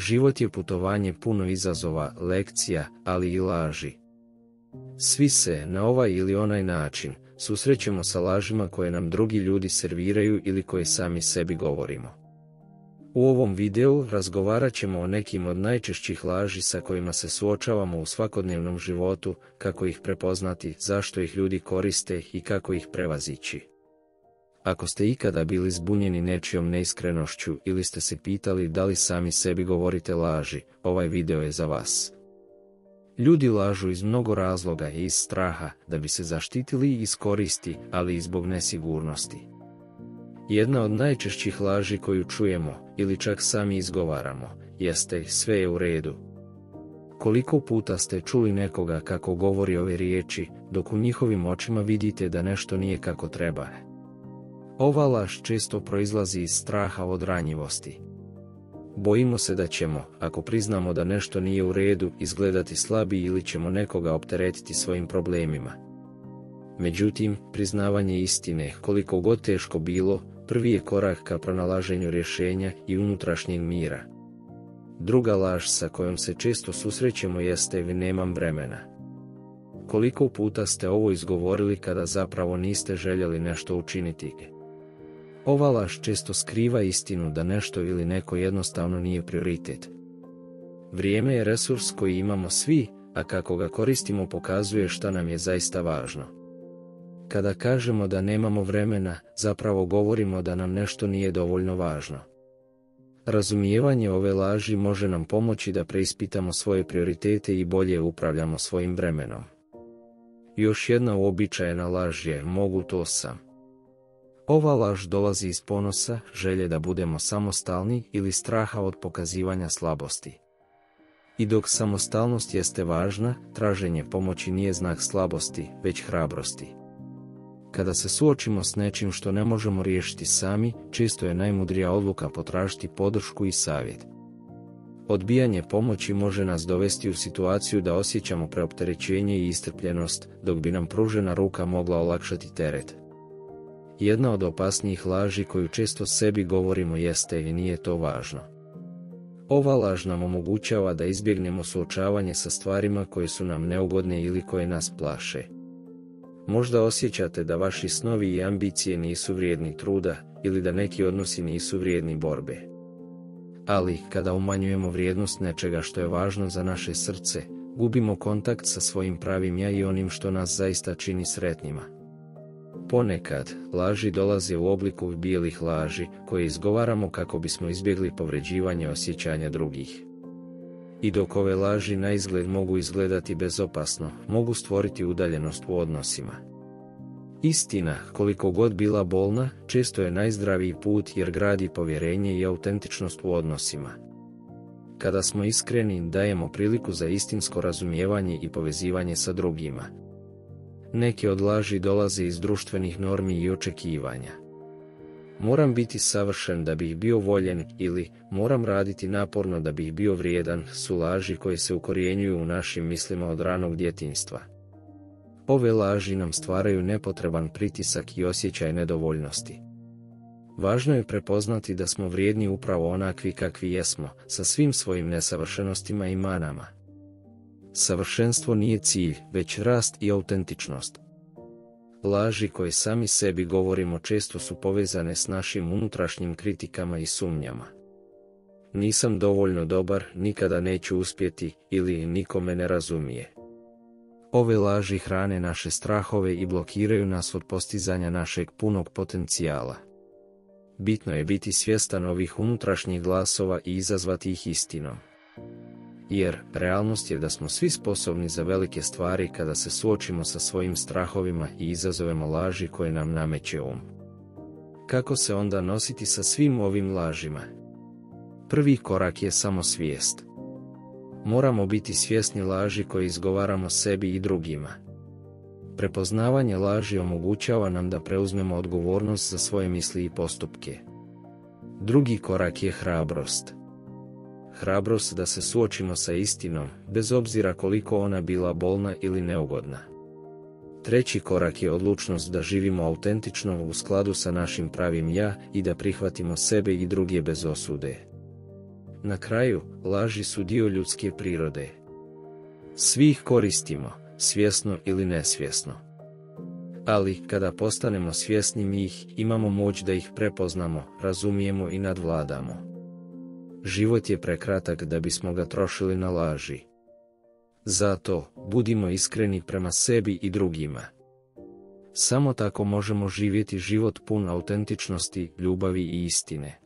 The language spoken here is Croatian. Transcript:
Život je putovanje puno izazova, lekcija, ali i laži. Svi se, na ovaj ili onaj način, susrećemo sa lažima koje nam drugi ljudi serviraju ili koje sami sebi govorimo. U ovom videu razgovarat ćemo o nekim od najčešćih laži sa kojima se suočavamo u svakodnevnom životu, kako ih prepoznati, zašto ih ljudi koriste i kako ih prevazići. Ako ste ikada bili zbunjeni nečijom neiskrenošću ili ste se pitali da li sami sebi govorite laži, ovaj video je za vas. Ljudi lažu iz mnogo razloga i iz straha, da bi se zaštitili i iskoristi, ali i zbog nesigurnosti. Jedna od najčešćih laži koju čujemo, ili čak sami izgovaramo, jeste sve je u redu. Koliko puta ste čuli nekoga kako govori ove riječi, dok u njihovim očima vidite da nešto nije kako treba. Ova laž često proizlazi iz straha od ranjivosti. Bojimo se da ćemo, ako priznamo da nešto nije u redu, izgledati slabi ili ćemo nekoga opteretiti svojim problemima. Međutim, priznavanje istine, koliko god teško bilo, prvi je korak ka pronalaženju rješenja i unutrašnjeg mira. Druga laž sa kojom se često susrećemo jeste vi nemam vremena. Koliko puta ste ovo izgovorili kada zapravo niste željeli nešto učiniti? Ova laž često skriva istinu da nešto ili neko jednostavno nije prioritet. Vrijeme je resurs koji imamo svi, a kako ga koristimo pokazuje šta nam je zaista važno. Kada kažemo da nemamo vremena, zapravo govorimo da nam nešto nije dovoljno važno. Razumijevanje ove laži može nam pomoći da preispitamo svoje prioritete i bolje upravljamo svojim vremenom. Još jedna uobičajena laž je mogu to sam. Ova laž dolazi iz ponosa, želje da budemo samostalni ili straha od pokazivanja slabosti. I dok samostalnost jeste važna, traženje pomoći nije znak slabosti, već hrabrosti. Kada se suočimo s nečim što ne možemo riješiti sami, često je najmudrija odluka potražiti podršku i savjet. Odbijanje pomoći može nas dovesti u situaciju da osjećamo preopterećenje i istrpljenost, dok bi nam pružena ruka mogla olakšati teret. Jedna od opasnijih laži koju često sebi govorimo jeste i nije to važno. Ova laž nam omogućava da izbjegnemo suočavanje sa stvarima koje su nam neugodne ili koje nas plaše. Možda osjećate da vaši snovi i ambicije nisu vrijedni truda ili da neki odnosi nisu vrijedni borbe. Ali, kada umanjujemo vrijednost nečega što je važno za naše srce, gubimo kontakt sa svojim pravim ja i onim što nas zaista čini sretnima. Ponekad, laži dolaze u obliku bijelih laži, koje izgovaramo kako bismo izbjegli povređivanje osjećanja drugih. I dok ove laži na izgled mogu izgledati bezopasno, mogu stvoriti udaljenost u odnosima. Istina, koliko god bila bolna, često je najzdraviji put jer gradi povjerenje i autentičnost u odnosima. Kada smo iskreni, dajemo priliku za istinsko razumijevanje i povezivanje sa drugima. Neke od laži dolaze iz društvenih normi i očekivanja. Moram biti savršen da bih bio voljen ili moram raditi naporno da bih bio vrijedan su laži koje se ukorijenjuju u našim mislima od ranog djetinstva. Ove laži nam stvaraju nepotreban pritisak i osjećaj nedovoljnosti. Važno je prepoznati da smo vrijedni upravo onakvi kakvi jesmo, sa svim svojim nesavršenostima i manama. Savršenstvo nije cilj, već rast i autentičnost. Laži koje sami sebi govorimo često su povezane s našim unutrašnjim kritikama i sumnjama. Nisam dovoljno dobar, nikada neću uspjeti ili nikome ne razumije. Ove laži hrane naše strahove i blokiraju nas od postizanja našeg punog potencijala. Bitno je biti svjestan ovih unutrašnjih glasova i izazvati ih istinom jer realnost je da smo svi sposobni za velike stvari kada se suočimo sa svojim strahovima i izazovemo laži koje nam nameće um. Kako se onda nositi sa svim ovim lažima? Prvi korak je samo svijest. Moramo biti svjesni laži koje izgovaramo sebi i drugima. Prepoznavanje laži omogućava nam da preuzmemo odgovornost za svoje misli i postupke. Drugi korak je hrabrost hrabrost da se suočimo sa istinom, bez obzira koliko ona bila bolna ili neugodna. Treći korak je odlučnost da živimo autentično u skladu sa našim pravim ja i da prihvatimo sebe i druge bez osude. Na kraju, laži su dio ljudske prirode. Svi ih koristimo, svjesno ili nesvjesno. Ali, kada postanemo svjesni mi ih, imamo moć da ih prepoznamo, razumijemo i nadvladamo. Život je prekratak da bismo ga trošili na laži. Zato, budimo iskreni prema sebi i drugima. Samo tako možemo živjeti život pun autentičnosti, ljubavi i istine.